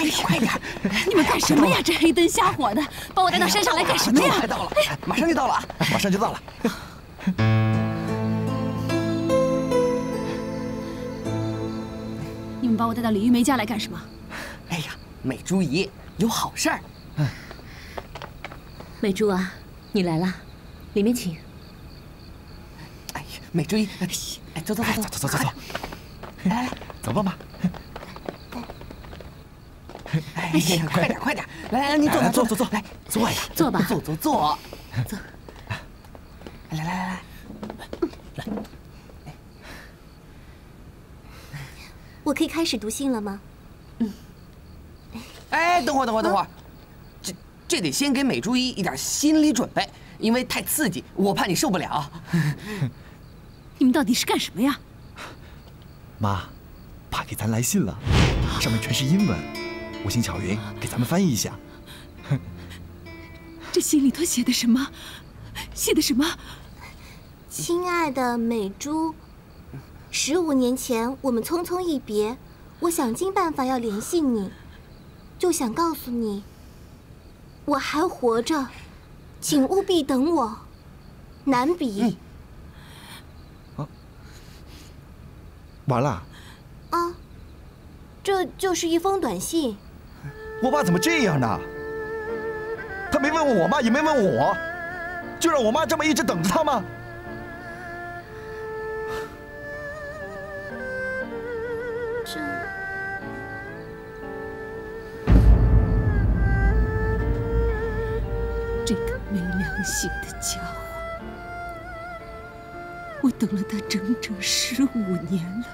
快点，快点！你们干什么呀？这黑灯瞎火的，把我带到山上来干什么呀？快到了，马上就到了啊！马上就到了。你们把我带到李玉梅家来干什么？哎呀，美珠姨有好事儿。美珠啊，你来了，里面请。哎呀，美珠姨，哎，走走走走走走走走，来来，走吧妈。哎呀，快点快点，来来来，你坐坐坐坐，来坐呀，坐吧，坐坐坐，坐。来来来来来，我可以开始读信了吗？嗯。哎，等会儿等会儿等会儿，这这得先给美珠姨一点心理准备，因为太刺激，我怕你受不了。你们到底是干什么呀？妈，爸给咱来信了，上面全是英文，我请巧云给咱们翻译一下。这信里头写的什么？写的什么？亲爱的美珠，十五年前我们匆匆一别，我想尽办法要联系你，就想告诉你，我还活着，请务必等我。南比。啊？完了？啊，这就是一封短信。我爸怎么这样呢？他没问问我妈，也没问我，就让我妈这么一直等着他吗？这个没良心的家伙，我等了他整整十五年了，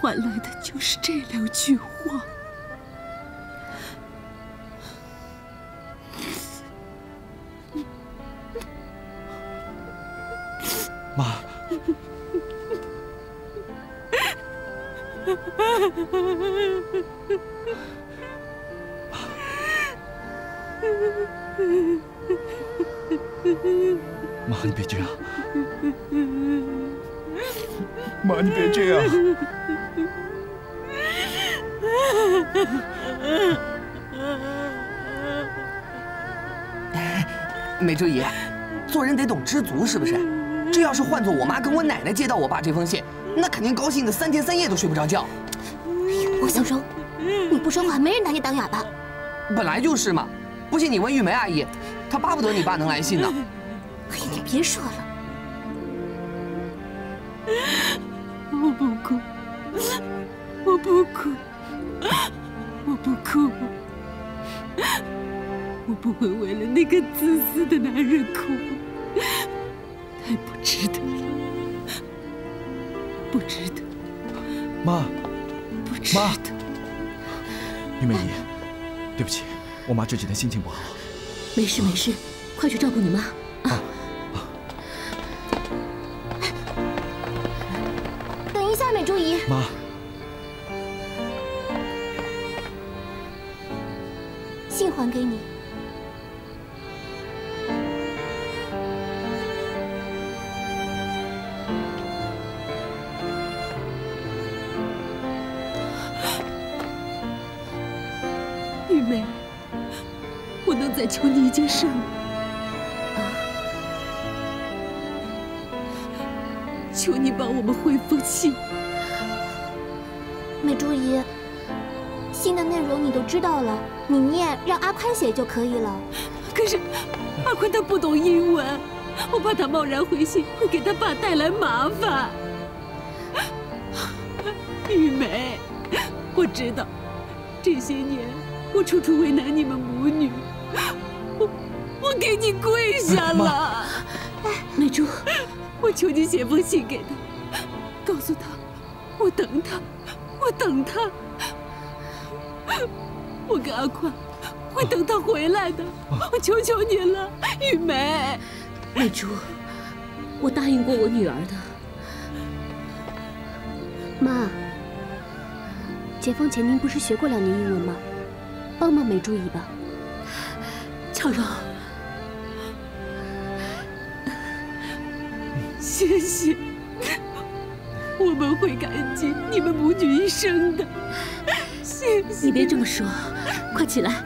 换来的就是这两句话。美珠姨，做人得懂知足，是不是？这要是换做我妈跟我奶奶接到我爸这封信，那肯定高兴的三天三夜都睡不着觉。哎呀，王小荣，你不说话，没人拿你当哑巴。本来就是嘛，不信你问玉梅阿姨，她巴不得你爸能来信呢。哎呀，你别说了，我不哭，我不哭，我不哭，我不会为了那个自私的男人哭，太不值得了，不值得。妈，不值得。玉梅姨，对不起，我妈这几天心情不好。没事没事，快去照顾你妈再求你一件事吗？啊！求你帮我们回封信。美珠姨，信的内容你都知道了，你念让阿宽写就可以了。可是阿宽他不懂英文，我怕他贸然回信会给他爸带来麻烦。玉梅，我知道这些年我处处为难你们母女，给你跪下了。美珠，我求你写封信给他，告诉他我等他，我等他，我跟阿宽会等他回来的。我求求你了，玉梅。美珠，我答应过我女儿的。妈，解放前您不是学过两年英文吗？帮帮美珠姨吧。巧柔，谢谢，我们会感激你们母女一生的。谢谢你别这么说，快起来，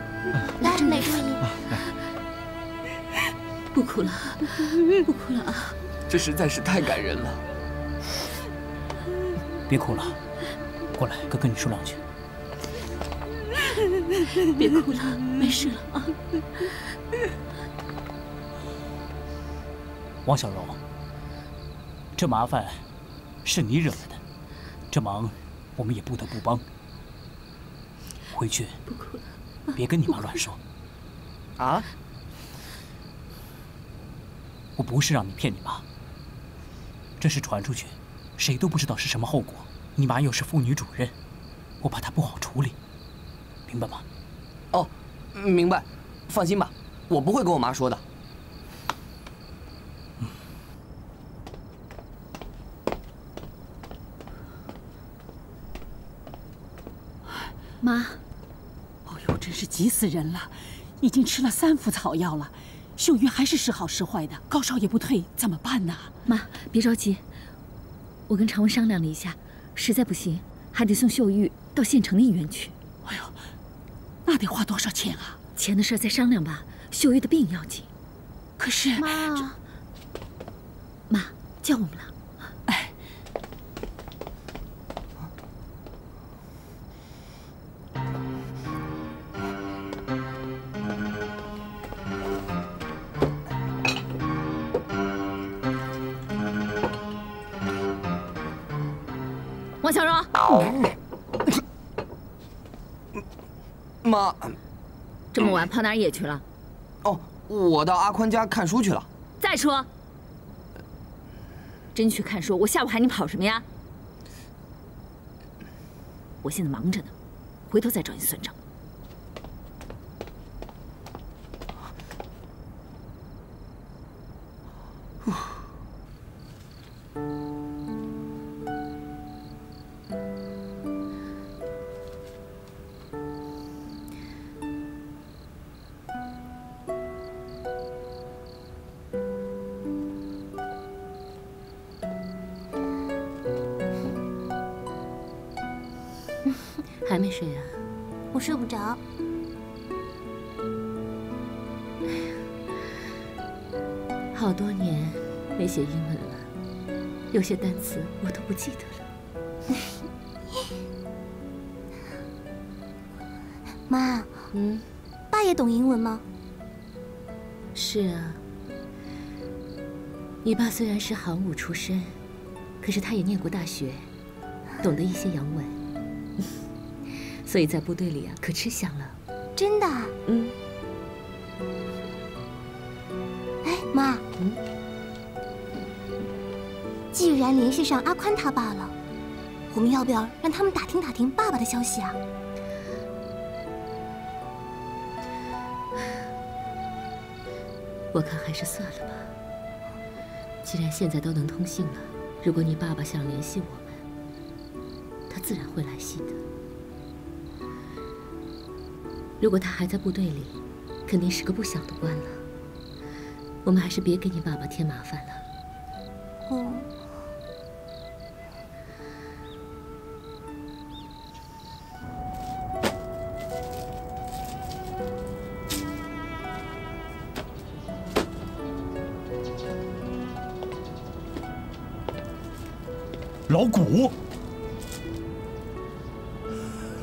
来，美珠姨，不哭了，不哭了啊！这实在是太感人了。别哭了，过来，哥跟你说两句。别哭了，没事了啊。王小柔，这麻烦是你惹来的，这忙我们也不得不帮。回去，别跟你妈乱说。啊？我不是让你骗你妈，这事传出去，谁都不知道是什么后果。你妈又是妇女主任，我怕她不好处理，明白吗？哦，明白。放心吧，我不会跟我妈说的。妈，哦呦，真是急死人了！已经吃了三服草药了，秀玉还是时好时坏的，高烧也不退，怎么办呢？妈，别着急，我跟常文商量了一下，实在不行，还得送秀玉到县城的医院去。哎呦，那得花多少钱啊？钱的事再商量吧，秀玉的病要紧。可是妈，妈叫我们了。王小荣，妈，这么晚跑哪儿野去了？哦，我到阿宽家看书去了。再说，真去看书，我下午喊你跑什么呀？我现在忙着呢，回头再找你算账。有些单词我都不记得了。妈，嗯，爸也懂英文吗？是啊。你爸虽然是行伍出身，可是他也念过大学，懂得一些洋文，所以在部队里啊可吃香了。真的啊？嗯，哎，妈，嗯，既然联系上阿宽他爸了，我们要不要让他们打听打听爸爸的消息啊？我看还是算了吧。既然现在都能通信了，如果你爸爸想联系我们，他自然会来信的。如果他还在部队里，肯定是个不小的官了。我们还是别给你爸爸添麻烦了。嗯。老谷，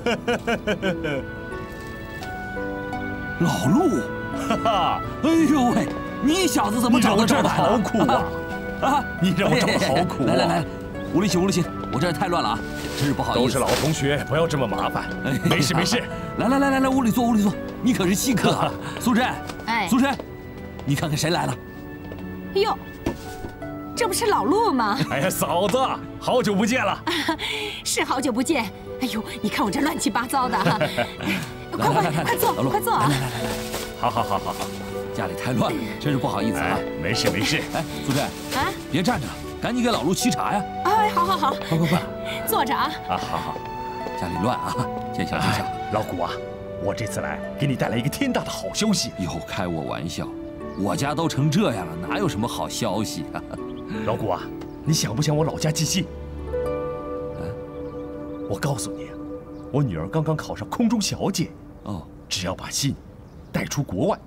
老陆，哈哈，哎呦喂，你小子怎么找到这么长得这么好苦啊！啊？你让我找的好苦啊！来来来，吴立新，吴立新，我这儿太乱了啊，真是不好意思。都是老同学，不要这么麻烦。哎没事没事。来来来来来，屋里坐，屋里坐。你可是稀客啊，苏珍。哎苏珍，你看看谁来了？哎呦，这不是老陆吗？哎呀，嫂子，好久不见了。是好久不见。哎呦，你看我这乱七八糟的 哈。快快快坐快坐啊来！来来来来，好好好好好。家里太乱了，真是不好意思啊哎。，没事没事。哎，苏珍，啊，别站着了，赶紧给老陆沏茶呀！哎，好好好，快快快，坐着啊。啊，好好。家里乱啊，见笑见笑。哎，老谷啊，我这次来给你带来一个天大的好消息。又开我玩笑，我家都成这样了，哪有什么好消息啊？老谷啊，你想不想我老家寄信？嗯我告诉你啊，我女儿刚刚考上空中小姐，哦，只要把信带出国外，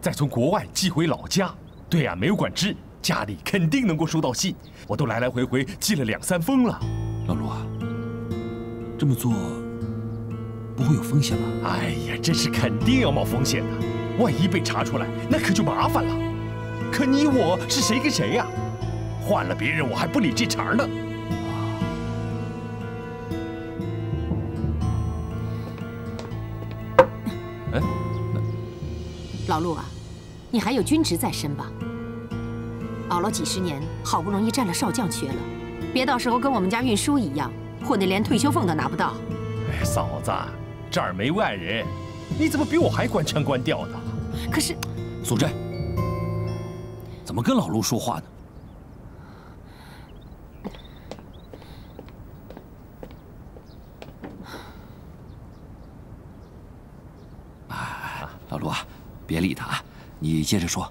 再从国外寄回老家，对岸没有管制，家里肯定能够收到信。我都来来回回寄了两三封了。老罗啊，这么做不会有风险吗？哎呀，这是肯定要冒风险的，万一被查出来，那可就麻烦了。可你我是谁跟谁呀？换了别人，我还不理这茬呢。哎，老陆啊，你还有军职在身吧？熬了几十年，好不容易占了少将缺了，别到时候跟我们家运输一样，混得连退休俸都拿不到。哎，嫂子，这儿没外人，你怎么比我还官腔官调的？可是，素贞，怎么跟老陆说话呢？啊，老陆啊，别理他啊，你接着说。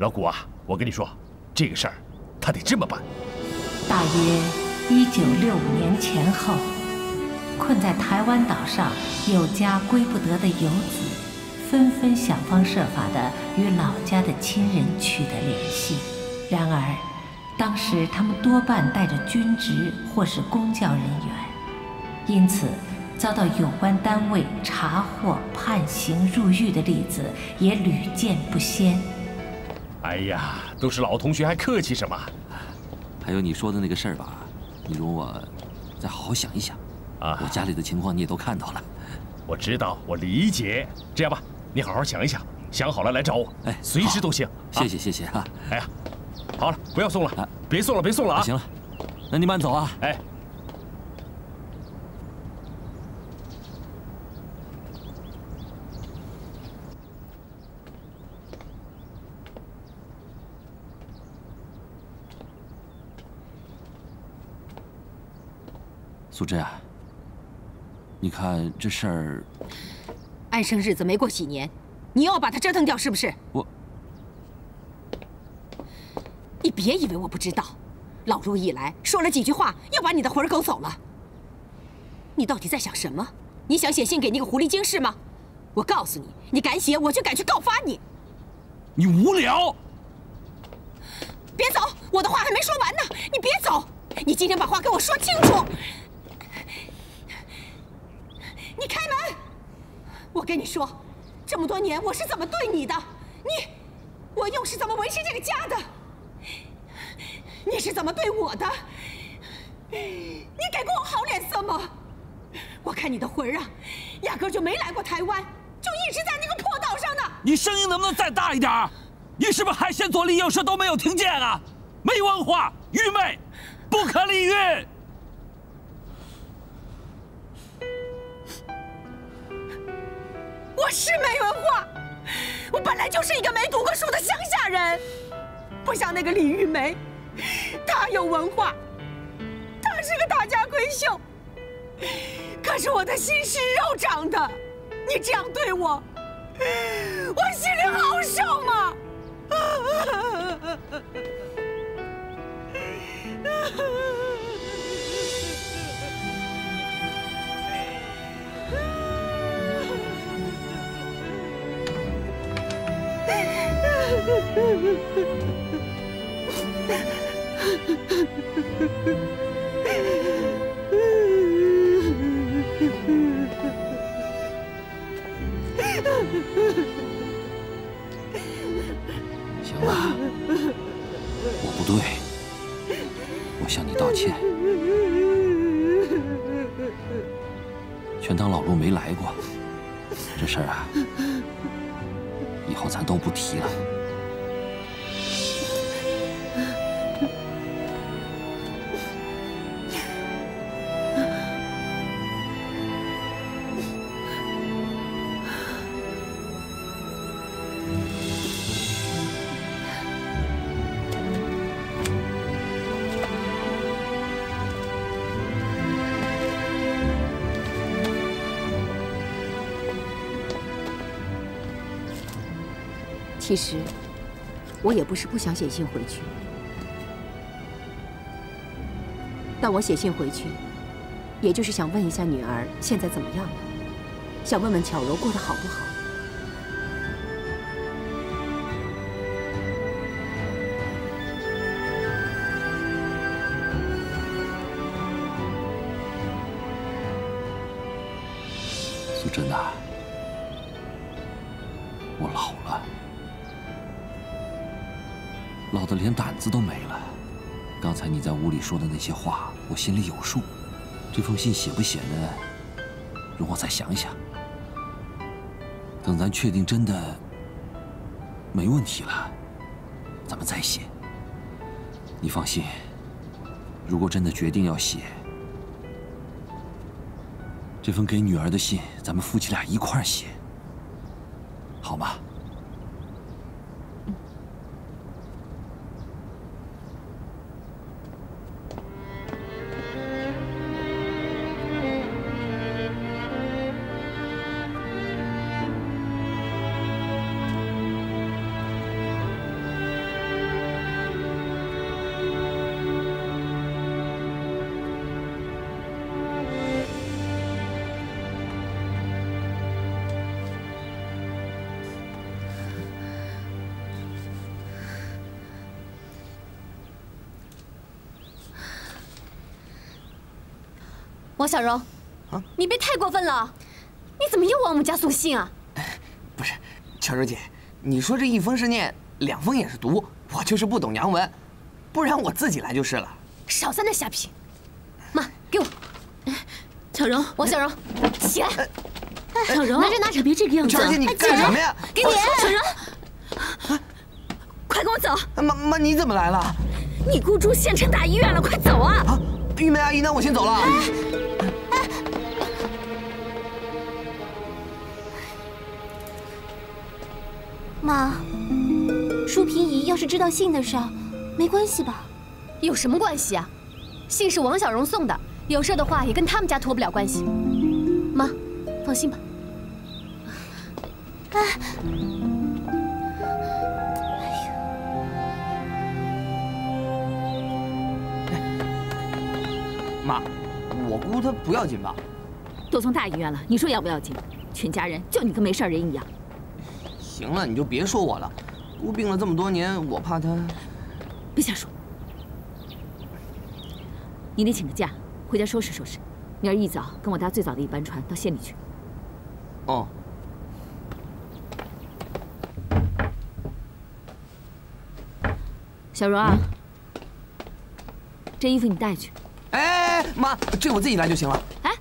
老谷啊，我跟你说，这个事儿他得这么办。大约一九六五年前后，困在台湾岛上有家归不得的游子，纷纷想方设法的与老家的亲人取得联系。然而，当时他们多半带着军职或是公教人员，因此遭到有关单位查获、判刑、入狱的例子也屡见不鲜。哎呀，都是老同学，还客气什么？还有你说的那个事儿吧，你容我再好好想一想。啊，我家里的情况你也都看到了。我知道，我理解。这样吧，你好好想一想，想好了来找我，哎，随时都行。谢谢谢谢啊！哎呀，好了，不要送了，别送了，别送了啊！行了，那你慢走啊。哎。苏振，你看这事儿，安生日子没过几年，你又要把他折腾掉是不是？我，你别以为我不知道，老陆一来说了几句话，又把你的魂儿勾走了。你到底在想什么？你想写信给那个狐狸精是吗？我告诉你，你敢写，我就敢去告发你。你无聊。别走，我的话还没说完呢，你别走，你今天把话给我说清楚。你开门！我跟你说，这么多年我是怎么对你的，你，我又是怎么维持这个家的？你是怎么对我的？你给过我好脸色吗？我看你的魂儿啊，压根就没来过台湾，就一直在那个破岛上呢。你声音能不能再大一点？你是不是海鲜左邻右舍都没有听见啊？没文化，愚昧，不可理喻。我是没文化，我本来就是一个没读过书的乡下人，不像那个李玉梅，她有文化，她是个大家闺秀。可是我的心是肉长的，你这样对我，我心里好受吗？行了，我不对，我向你道歉，全当老陆没来过。这事儿啊，以后咱都不提了。其实，我也不是不想写信回去，但我写信回去，也就是想问一下女儿现在怎么样了，想问问巧柔过得好不好。说的那些话，我心里有数。这封信写不写呢？容我再想想。等咱确定真的没问题了，咱们再写。你放心，如果真的决定要写，这封给女儿的信，咱们夫妻俩一块儿写，好吗？王小荣，你别太过分了！你怎么又往我们家送信啊？不是，巧柔姐，你说这一封是念，两封也是读，我就是不懂洋文，不然我自己来就是了。少在那瞎贫！妈，给我。巧柔，王小荣，起来！小柔，拿着拿着，别这个样子。巧柔姐，你干什么呀？给你。小柔，快跟我走！妈妈，你怎么来了？你姑姑县城大医院了，快走啊！啊，玉梅阿姨，那我先走了。妈，舒平姨要是知道信的事，没关系吧？有什么关系啊？信是王小荣送的，有事的话也跟他们家脱不了关系。妈，放心吧。哎，妈，我姑她不要紧吧？都送大医院了，你说要不要紧？全家人就你跟没事人一样。行了，你就别说我了。姑病了这么多年，我怕她……别瞎说。你得请个假，回家收拾收拾。明儿一早跟我搭最早的一班船到县里去。哦。小荣啊，这衣服你带去。哎，妈，这我自己来就行了。哎，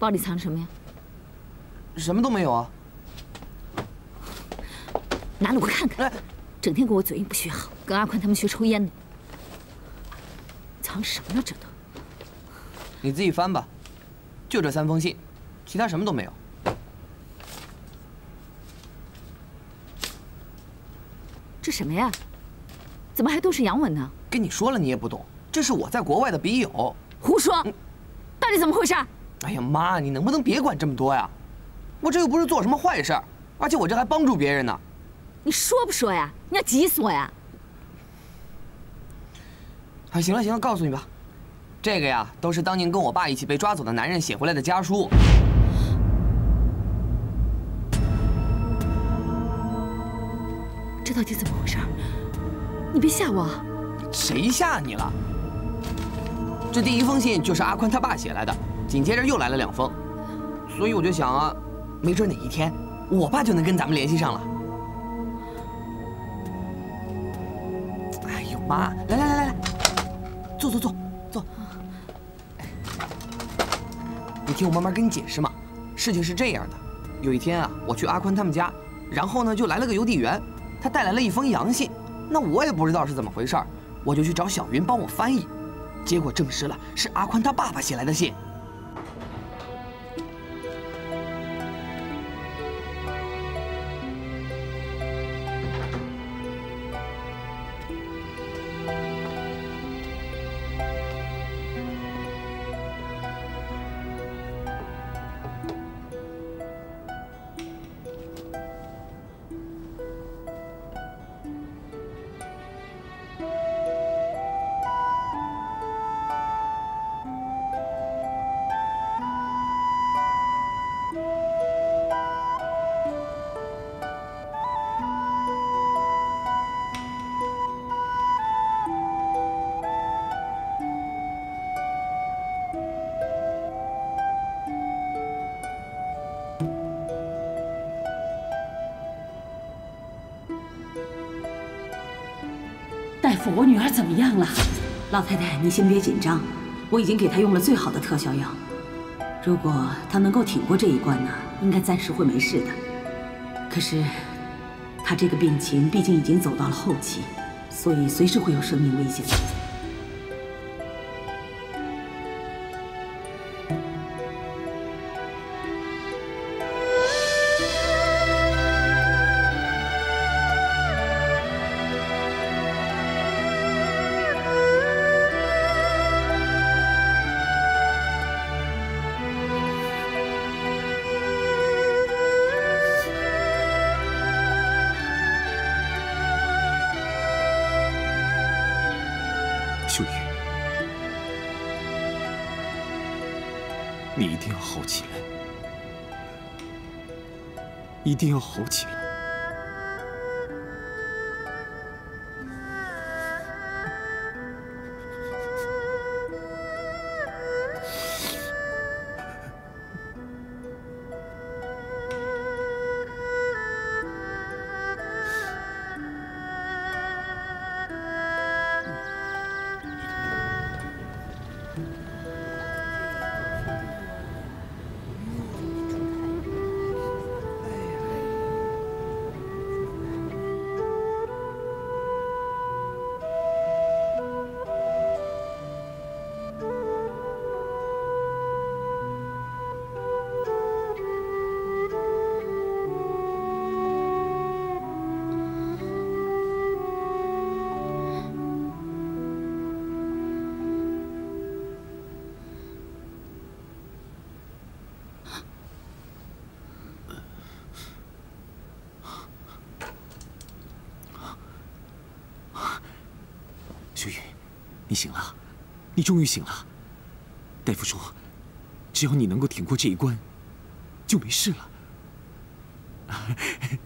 包里藏什么呀？什么都没有啊。拿来我看看。整天给我嘴硬不学好，跟阿宽他们学抽烟呢。藏什么呢？这都。你自己翻吧，就这三封信，其他什么都没有。这什么呀？怎么还都是洋文呢？跟你说了，你也不懂。这是我在国外的笔友。胡说！到底怎么回事？哎呀妈，你能不能别管这么多呀？我这又不是做什么坏事，而且我这还帮助别人呢。你说不说呀？你要急死我呀！啊，行了行了，告诉你吧，这个呀，都是当年跟我爸一起被抓走的男人写回来的家书。这到底怎么回事？你别吓我！谁吓你了？这第一封信就是阿宽他爸写来的，紧接着又来了两封，所以我就想啊，没准哪一天我爸就能跟咱们联系上了。妈！来来来来来，坐坐坐坐。你听我慢慢跟你解释嘛。事情是这样的，有一天啊，我去阿宽他们家，然后呢就来了个邮递员，他带来了一封洋信，那我也不知道是怎么回事我就去找小云帮我翻译，结果证实了是阿宽他爸爸写来的信。我女儿怎么样了？老太太，你先别紧张，我已经给她用了最好的特效药。如果她能够挺过这一关呢，应该暂时会没事的。可是，她这个病情毕竟已经走到了后期，所以随时会有生命危险。秀玉，你一定要好起来，一定要好起来。你醒了，你终于醒了。大夫说，只要你能够挺过这一关，就没事了。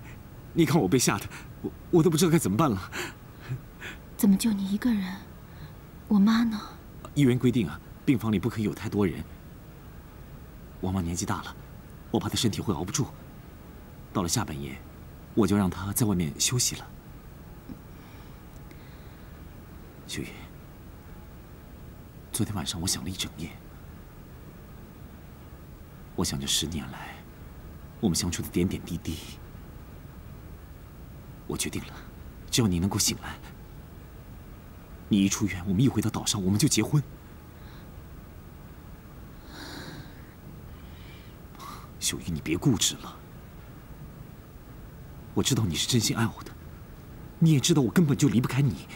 你看我被吓得，我我都不知道该怎么办了。怎么就你一个人？我妈呢？医院规定啊，病房里不可以有太多人。我妈年纪大了，我怕她身体会熬不住。到了下半夜，我就让她在外面休息了。秀玉，昨天晚上我想了一整夜，我想这十年来我们相处的点点滴滴。我决定了，只要你能够醒来，你一出院，我们一回到岛上，我们就结婚。秀玉，你别固执了。我知道你是真心爱我的，你也知道我根本就离不开你。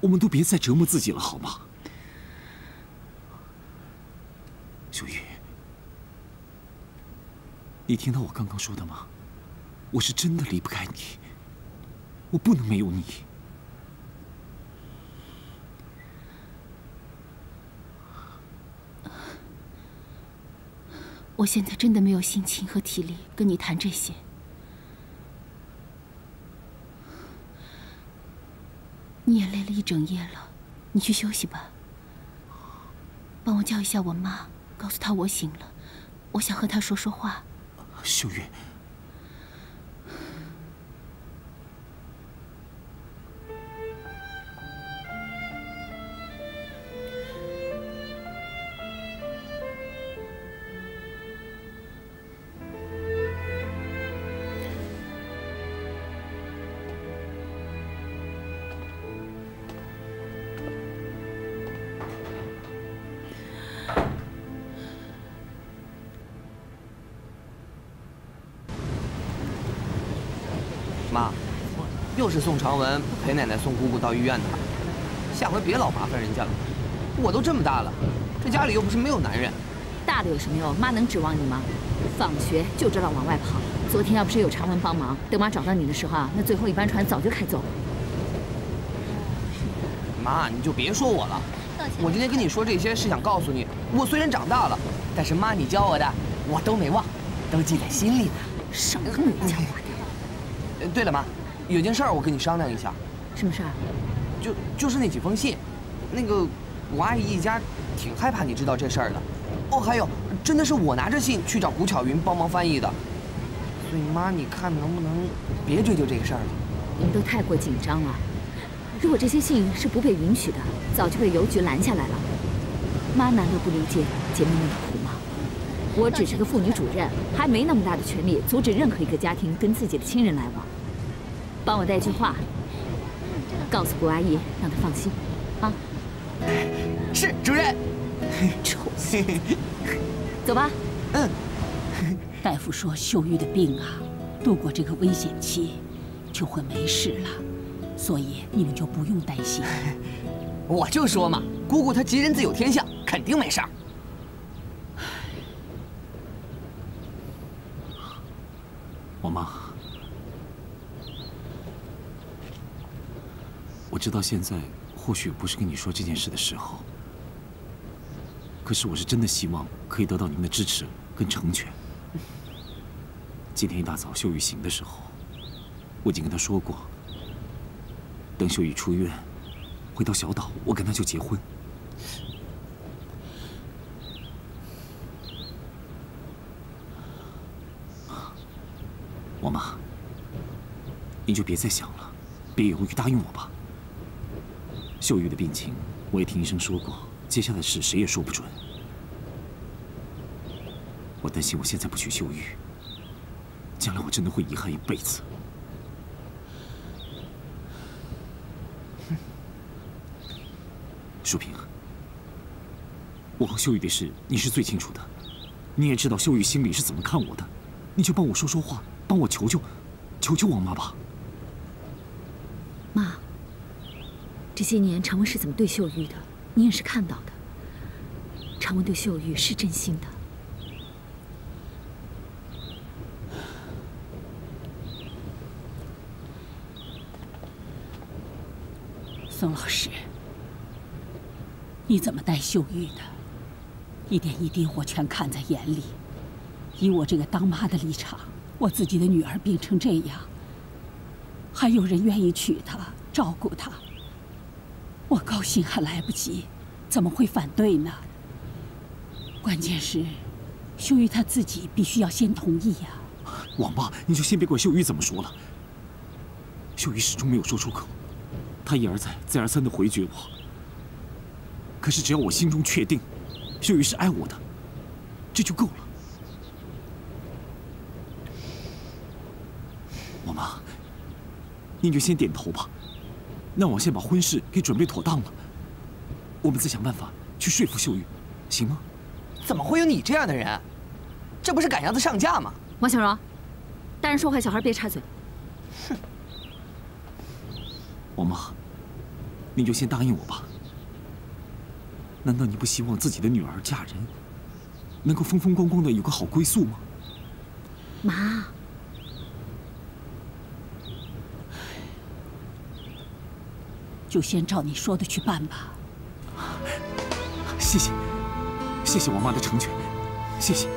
我们都别再折磨自己了，好吗？秀玉，你听到我刚刚说的吗？我是真的离不开你，我不能没有你。我现在真的没有心情和体力跟你谈这些。你也累了一整夜了，你去休息吧。帮我叫一下我妈，告诉他我醒了，我想和他说说话。秀玉，是宋长文陪奶奶、送姑姑到医院的，下回别老麻烦人家了。我都这么大了，这家里又不是没有男人。大了有什么用？妈能指望你吗？放学就知道往外跑。昨天要不是有长文帮忙，等妈找到你的时候啊，那最后一班船早就开走了。妈，你就别说我了。我今天跟你说这些是想告诉你，我虽然长大了，但是妈你教我的我都没忘，都记在心里呢。少跟我讲话呃，对了，妈，有件事儿我跟你商量一下。什么事儿？就就是那几封信，那个我阿姨一家挺害怕你知道这事儿的。哦，还有，真的是我拿着信去找古巧云帮忙翻译的。所以妈，你看能不能别追究这个事儿了？你们都太过紧张了。如果这些信是不被允许的，早就被邮局拦下来了。妈难道不理解姐妹们的苦吗？我只是个妇女主任，还没那么大的权利阻止任何一个家庭跟自己的亲人来往。帮我带句话，告诉谷阿姨，让她放心，啊。是主任。臭死！走吧。嗯。大夫说秀玉的病啊，度过这个危险期，就会没事了，所以你们就不用担心。我就说嘛，姑姑她吉人自有天相，肯定没事儿。我妈，我知道现在或许不是跟你说这件事的时候，可是我是真的希望可以得到您的支持跟成全。今天一大早秀玉醒的时候，我已经跟她说过，等秀玉出院，回到小岛，我跟她就结婚。我妈，你就别再想了，别犹豫，答应我吧。秀玉的病情，我也听医生说过，接下来的事谁也说不准。我担心我现在不娶秀玉，将来我真的会遗憾一辈子。淑萍，我和秀玉的事你是最清楚的，你也知道秀玉心里是怎么看我的，你就帮我说说话。帮我求求，求求王妈吧。妈，这些年常文是怎么对秀玉的，你也是看到的。常文对秀玉是真心的。宋老师，你怎么待秀玉的，一点一滴我全看在眼里。以我这个当妈的立场。我自己的女儿病成这样，还有人愿意娶她、照顾她，我高兴还来不及，怎么会反对呢？关键是，秀玉她自己必须要先同意呀。王妈，你就先别管秀玉怎么说了。秀玉始终没有说出口，她一而再、再而三的回绝我。可是只要我心中确定，秀玉是爱我的，这就够了。我妈，您就先点头吧。那我先把婚事给准备妥当了，我们再想办法去说服秀玉，行吗？怎么会有你这样的人？这不是赶鸭子上架吗？王小荣，大人说话，小孩别插嘴。哼！王妈，你就先答应我吧。难道你不希望自己的女儿嫁人，能够风风光光的有个好归宿吗？妈。就先照你说的去办吧。谢谢，谢谢我妈的成全，谢谢。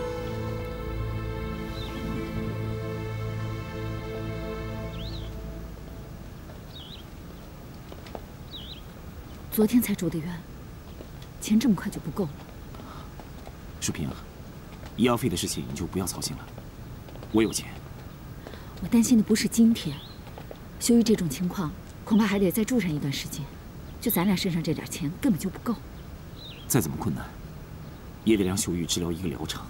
昨天才住的院，钱这么快就不够了。淑萍，医药费的事情你就不要操心了，我有钱。我担心的不是今天，秀玉这种情况。恐怕还得再住上一段时间，就咱俩身上这点钱根本就不够。再怎么困难，也得让秀玉治疗一个疗程。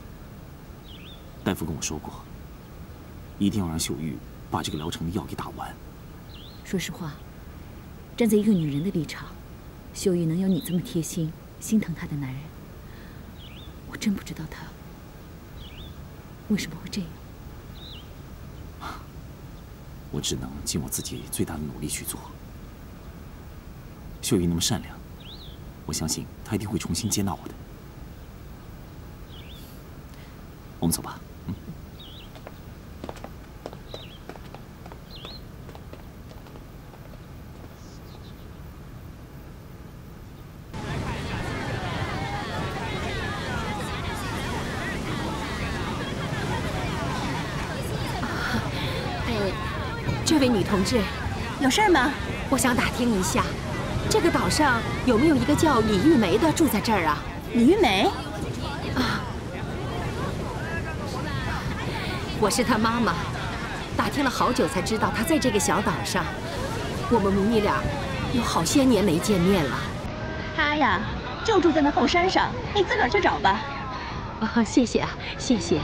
大夫跟我说过，一定要让秀玉把这个疗程的药给打完。说实话，站在一个女人的立场，秀玉能有你这么贴心、心疼她的男人，我真不知道她为什么会这样。我只能尽我自己最大的努力去做。秀玉那么善良，我相信她一定会重新接纳我的。我们走吧。嗯这位女同志，有事吗？我想打听一下，这个岛上有没有一个叫李玉梅的住在这儿啊？李玉梅？啊，我是她妈妈，打听了好久才知道她在这个小岛上。我们母女俩有好些年没见面了。她呀，就住在那后山上，你自个儿去找吧。啊，谢谢啊，谢谢。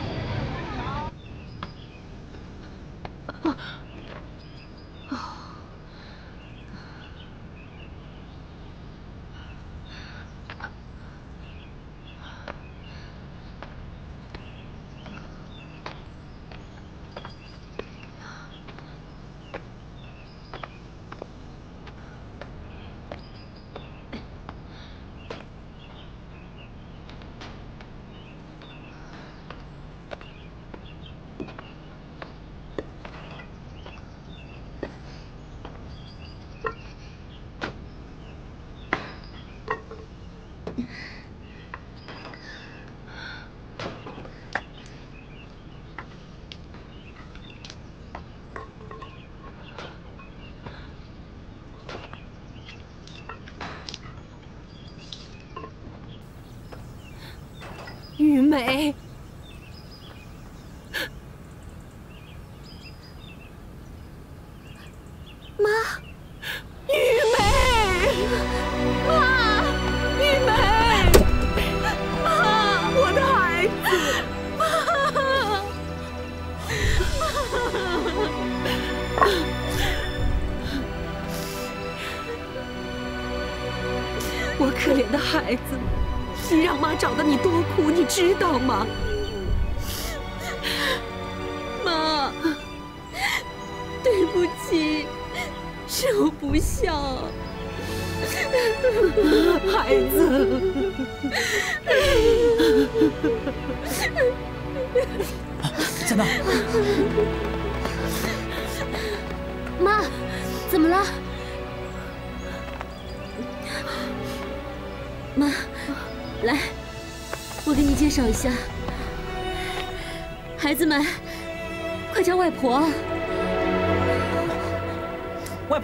玉梅，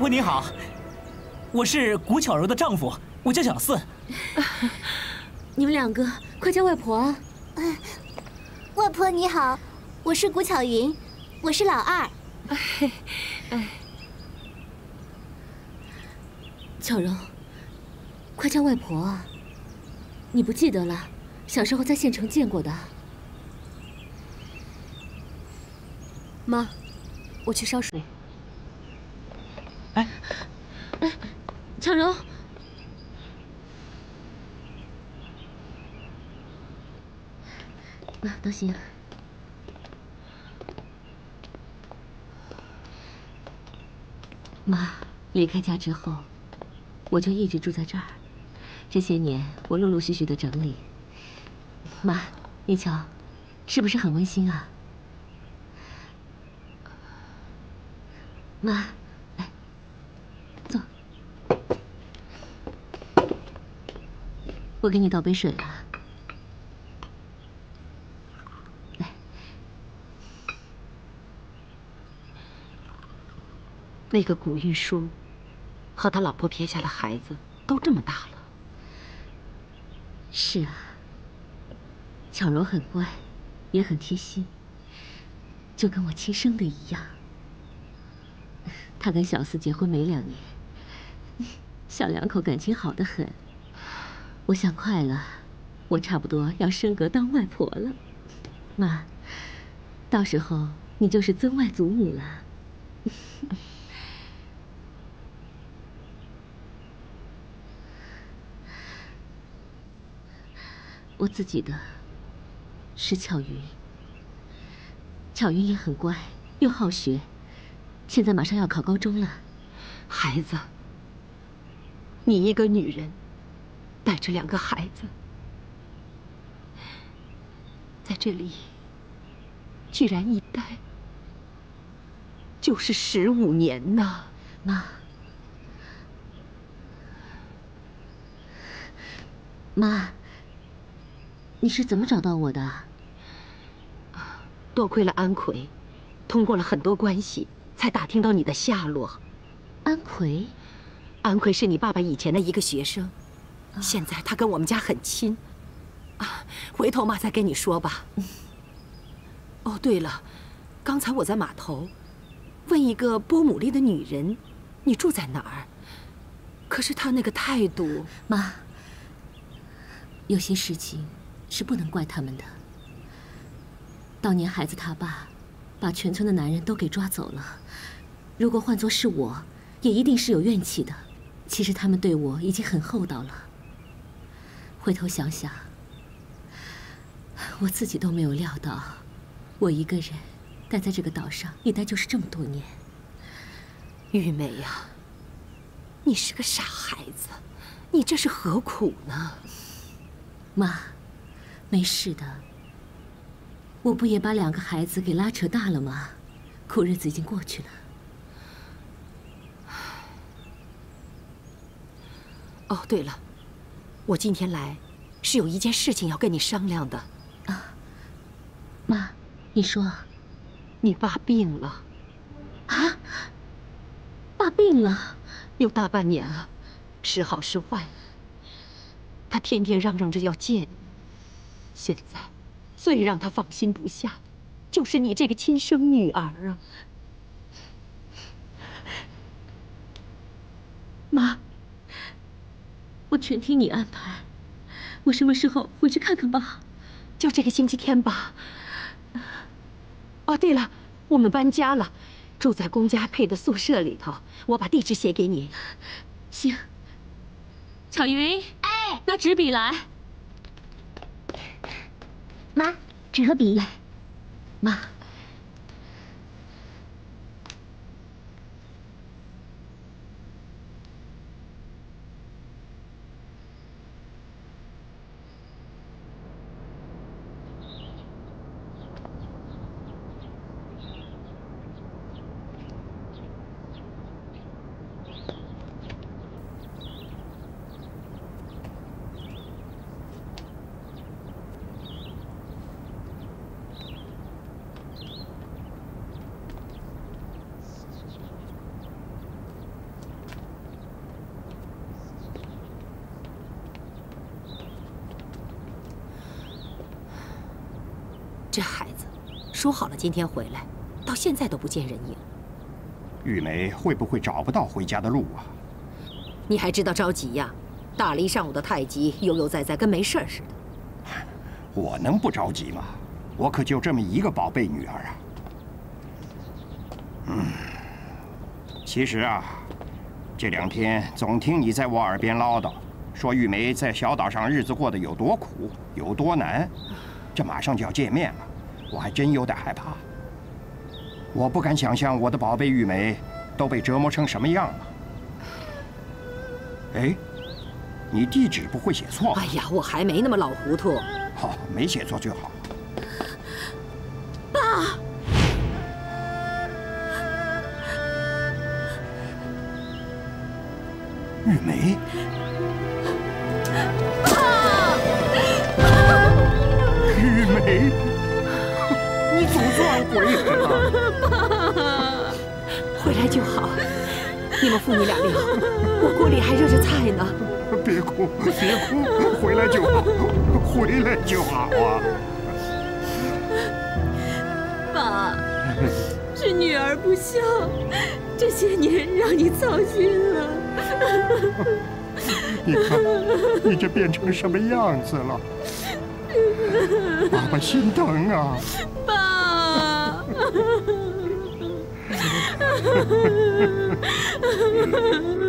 外婆您好，我是古巧柔的丈夫，我叫小四。你们两个快叫外婆啊！哎，外婆你好，我是古巧云，我是老二。哎，哎，巧柔，快叫外婆啊！你不记得了？小时候在县城见过的。妈，我去烧水。哎，哎，巧柔，啊，都行。妈，离开家之后，我就一直住在这儿。这些年，我陆陆续续的整理。妈，你瞧，是不是很温馨啊？妈，来，坐。我给你倒杯水吧。来，那个古玉书和他老婆撇下的孩子都这么大了。是啊，巧柔很乖，也很贴心，就跟我亲生的一样。他跟小四结婚没两年，小两口感情好得很。我想快了，我差不多要升格当外婆了。妈，到时候你就是曾外祖母了。我自己的是巧云，巧云也很乖，又好学，现在马上要考高中了。孩子，你一个女人，带着两个孩子，在这里，居然一待就是十五年呐！妈，妈。你是怎么找到我的？多亏了安奎，通过了很多关系，才打听到你的下落。安奎，安奎是你爸爸以前的一个学生，现在他跟我们家很亲。啊，回头妈再跟你说吧。哦，对了，刚才我在码头问一个波姆利的女人，你住在哪儿？可是她那个态度，妈，有些事情是不能怪他们的。当年孩子他爸把全村的男人都给抓走了，如果换作是我，也一定是有怨气的。其实他们对我已经很厚道了。回头想想，我自己都没有料到，我一个人待在这个岛上一待就是这么多年。玉梅呀，你是个傻孩子，你这是何苦呢？妈，没事的。我不也把两个孩子给拉扯大了吗？苦日子已经过去了。哦，对了，我今天来是有一件事情要跟你商量的。啊，妈，你说，你爸病了。啊？爸病了，有大半年了，时好时坏。他天天嚷嚷着要见你，现在最让他放心不下，就是你这个亲生女儿啊。妈，我全听你安排。我什么时候回去看看爸？就这个星期天吧。哦，对了，我们搬家了。住在龚家配的宿舍里头，我把地址写给你。行。巧云，哎，拿纸笔来。妈，纸和笔。来，妈。这孩子，说好了今天回来，到现在都不见人影。玉梅会不会找不到回家的路啊？你还知道着急呀？打了一上午的太极，悠悠哉哉，跟没事似的。我能不着急吗？我可就这么一个宝贝女儿啊。嗯，其实啊，这两天总听你在我耳边唠叨，说玉梅在小岛上日子过得有多苦，有多难。这马上就要见面了，我还真有点害怕。我不敢想象我的宝贝玉梅都被折磨成什么样了。哎，你地址不会写错？哎呀，我还没那么老糊涂。好，没写错就好。菜呢。别哭，别哭，回来就好，回来就好啊。爸，是女儿不孝，这些年让你操心了。你看，你这变成什么样子了？爸爸心疼啊！爸。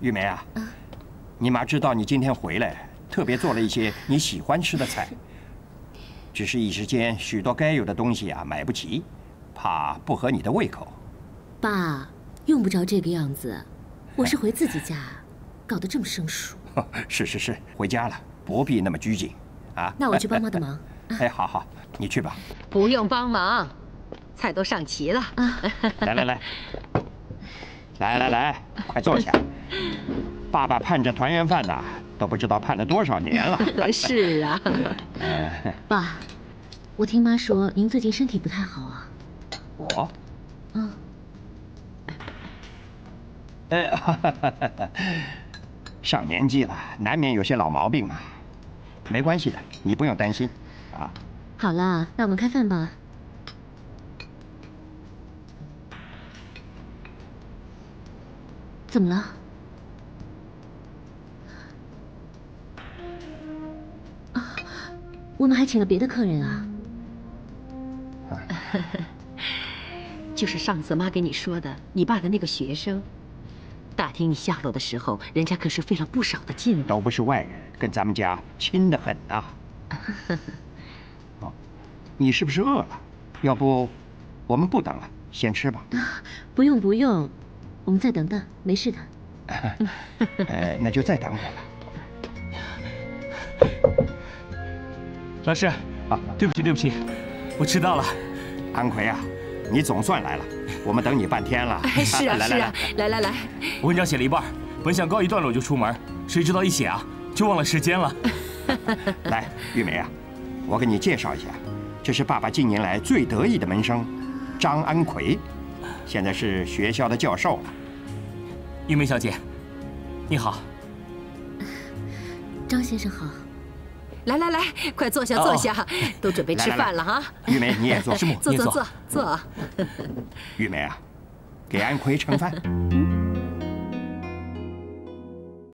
玉梅啊，你妈知道你今天回来，特别做了一些你喜欢吃的菜。只是一时间许多该有的东西啊买不齐，怕不合你的胃口。爸，用不着这个样子，我是回自己家，搞得这么生疏。是是是，回家了，不必那么拘谨，啊。那我去帮妈的忙。哎，好好，你去吧。不用帮忙，菜都上齐了。啊，来 来来，来来来，快坐下。爸爸盼着团圆饭呢，都不知道盼了多少年了。是啊。爸，我听妈说您最近身体不太好啊。我？嗯。哎，上年纪了，难免有些老毛病嘛。没关系的，你不用担心，啊。好了，那我们开饭吧。怎么了？啊，我们还请了别的客人啊。就是上次妈给你说的，你爸的那个学生，打听你下落的时候，人家可是费了不少的劲。都不是外人，跟咱们家亲得很呐。哦，你是不是饿了？要不，我们不等了，先吃吧。不用不用，我们再等等，没事的。呃，那就再等会儿了。老师，啊，对不起对不起，我迟到了。安奎啊，你总算来了，我们等你半天了。是啊 是啊，来来来，文章写了一半，本想告一段落就出门，谁知道一写啊，就忘了时间了。来，玉梅啊，我给你介绍一下，这是爸爸近年来最得意的门生，张安奎，现在是学校的教授了。玉梅小姐，你好。张先生好。来来来，快坐下坐下，都准备吃饭了哈。玉梅你也坐，师母坐坐坐坐。玉梅啊，给安奎盛饭。嗯